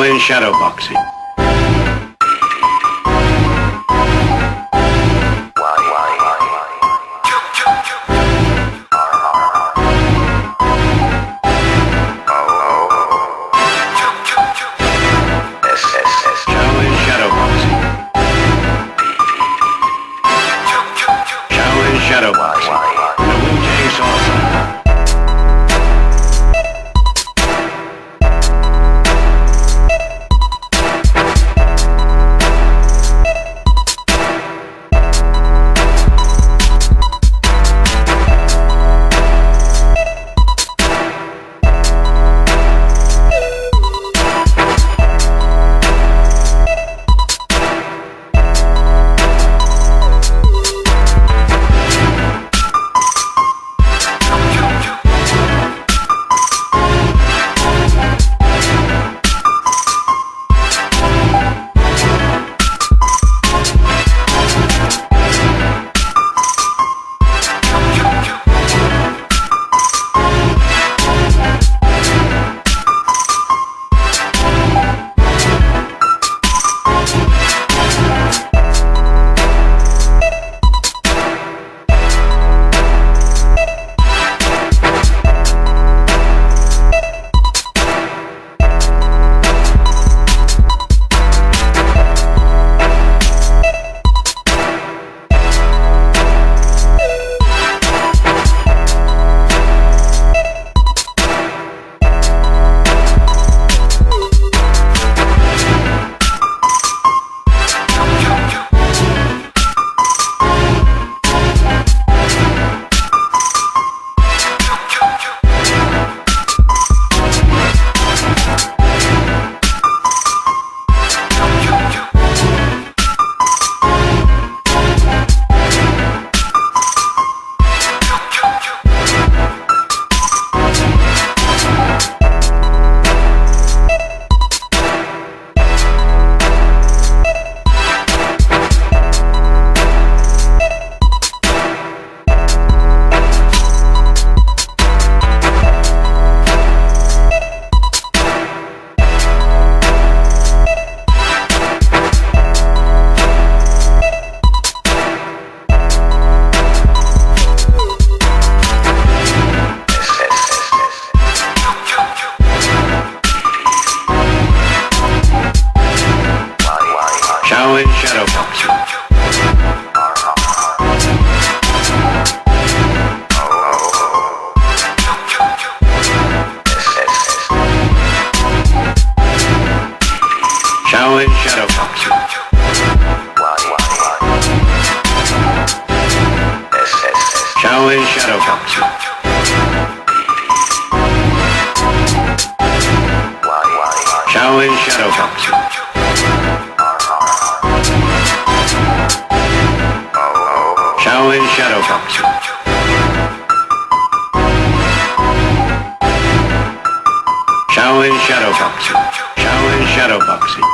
Shaolin Shadowboxing. Shaolin Shaolin Shadowboxing. Shaolin Shadowboxing. Shaolin. Shaolin Shadowboxing.